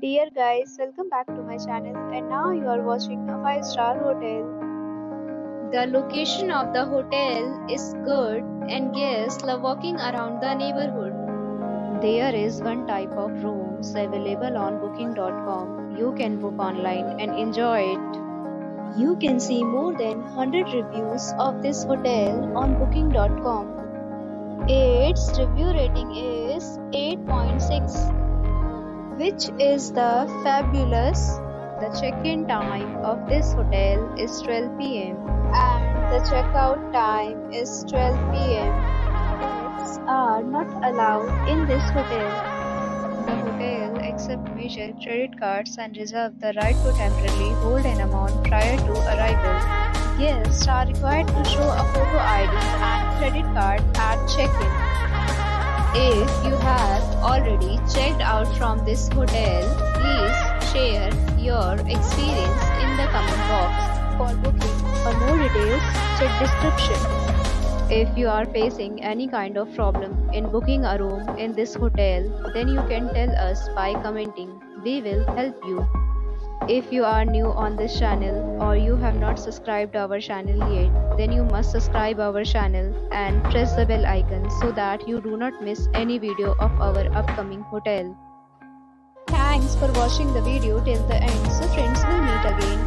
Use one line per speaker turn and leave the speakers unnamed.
Dear guys, welcome back to my channel and now you are watching a 5 star hotel.
The location of the hotel is good and guests love walking around the neighborhood.
There is one type of rooms available on booking.com. You can book online and enjoy it. You can see more than 100 reviews of this hotel on booking.com. Its review rating is 8.6 which is the fabulous. The check-in time of this hotel is 12 pm and the checkout time is 12 pm. Pets are not allowed in this hotel. The hotel accepts major credit cards and reserves the right to temporarily hold an amount prior to arrival. Guests are required to show a photo ID and credit card at check-in. Already checked out from this hotel, please share your experience in the comment box. For booking or more details, check description. If you are facing any kind of problem in booking a room in this hotel, then you can tell us by commenting. We will help you. If you are new on this channel or you have not subscribed our channel yet, then you must subscribe our channel and press the bell icon so that you do not miss any video of our upcoming hotel. Thanks for watching the video till the end. So friends will meet again